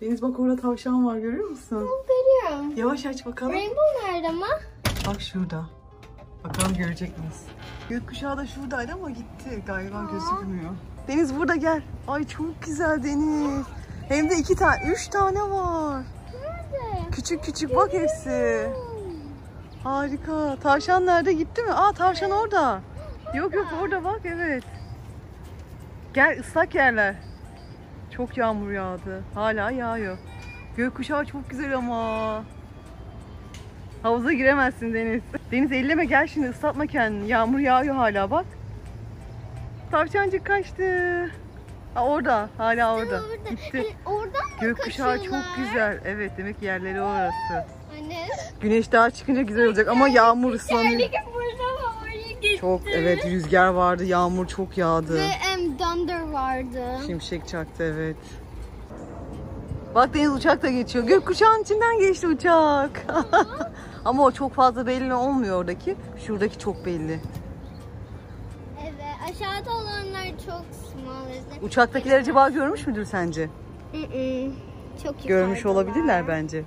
Deniz bak orada tavşan var görüyor musun? Görüyorum. Yavaş aç bakalım. Rainbow nerede ama? Bak şurada. Bakalım görecek miyiz? Gökkuşağı da şuradaydı ama gitti. Galiba gözükmüyor. Deniz burada gel. Ay çok güzel Deniz. Hem de iki tane, üç tane var. Nerede? Küçük küçük bak hepsi. Harika. Tavşan nerede gitti mi? Aa tavşan orada. Yok yok orada bak evet. Gel ıslak yerler. Çok yağmur yağdı. Hala yağıyor. Gökkuşağı çok güzel ama. Havuza giremezsin Deniz. Deniz elleme gel şimdi ıslatma kendini. Yağmur yağıyor hala bak. Tavşancık kaçtı. Ha orada. Hala orada. Gitti. Hani oradan mı Gökkuşağı çok kaçıyorlar? güzel. Evet demek yerleri orası. Anne. Güneş daha çıkınca güzel olacak ama yağmur ıslanıyor. Terlik burada oraya gitti. Çok evet rüzgar vardı, yağmur çok yağdı. Ve thunder vardı. Şimşek çaktı evet. Bak Deniz uçak da geçiyor. Gökkuşağın içinden geçti uçak. ama o çok fazla belli olmuyor oradaki. Şuradaki çok belli. Evet aşağıda olanlar çok small. Uçaktakiler acaba görmüş müdür sence? Çok Görmüş yukarıdalar. olabilirler bence.